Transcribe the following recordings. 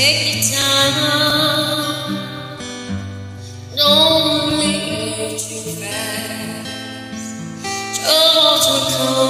Take your time. Don't move too fast. Just recall.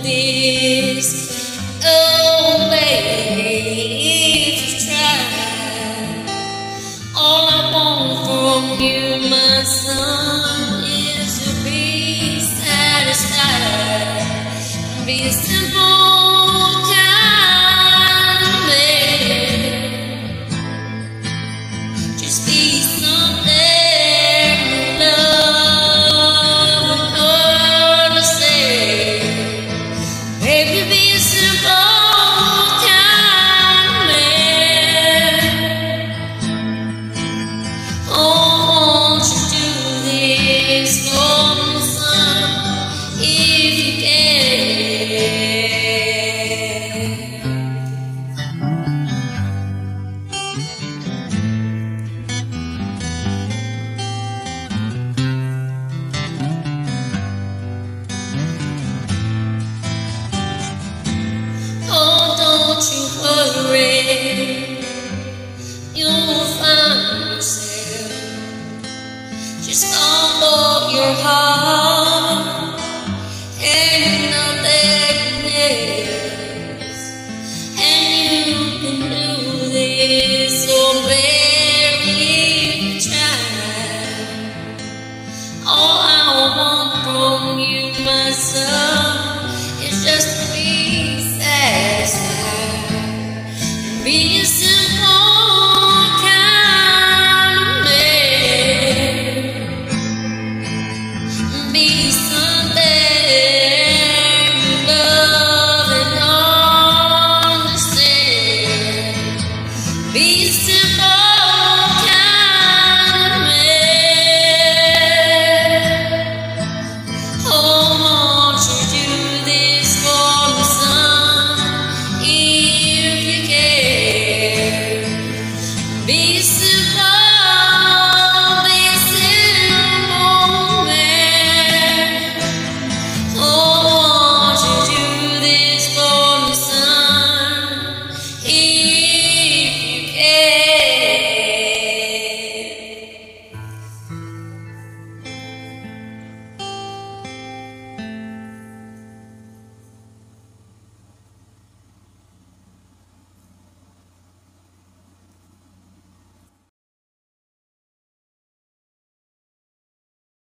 this baby, if you try. All I want from you, my son, is to be satisfied. Be simple. you'll find yourself just on board your heart. Be simple.